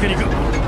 助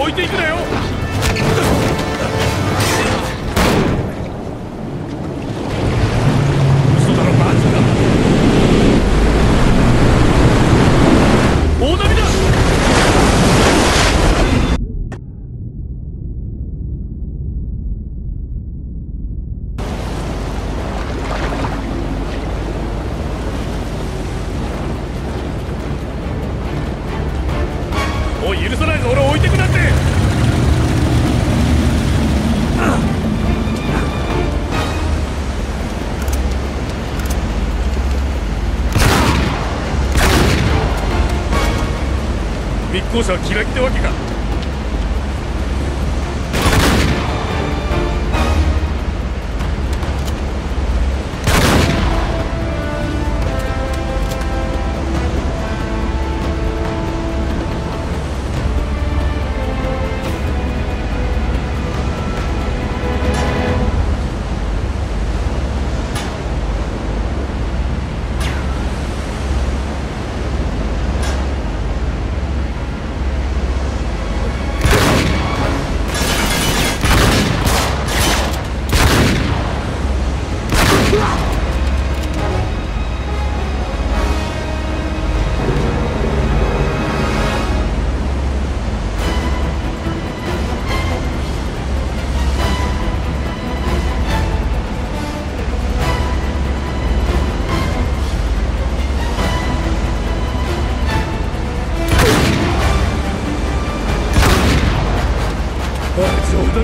置いていくなよ。密航者は嫌いってわけか。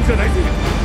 再来一点。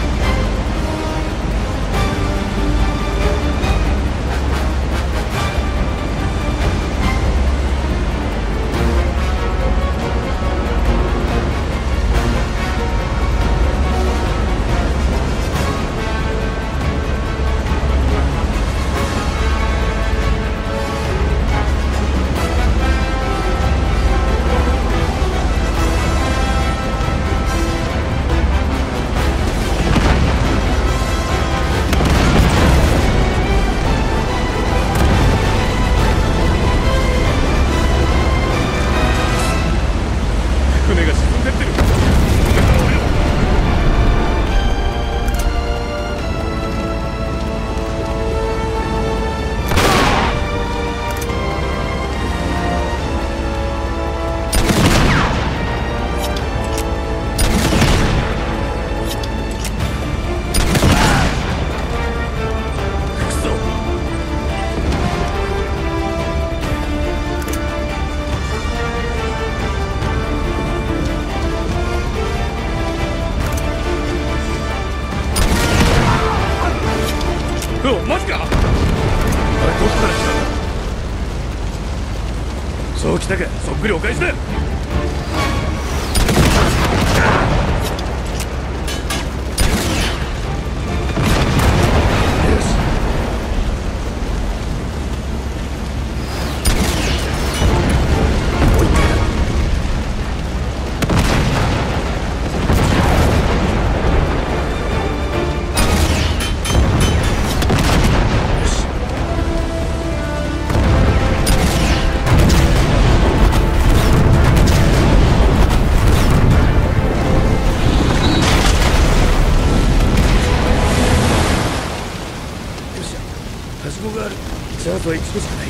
そうきたか。そっくりお返しだ。weeks. Just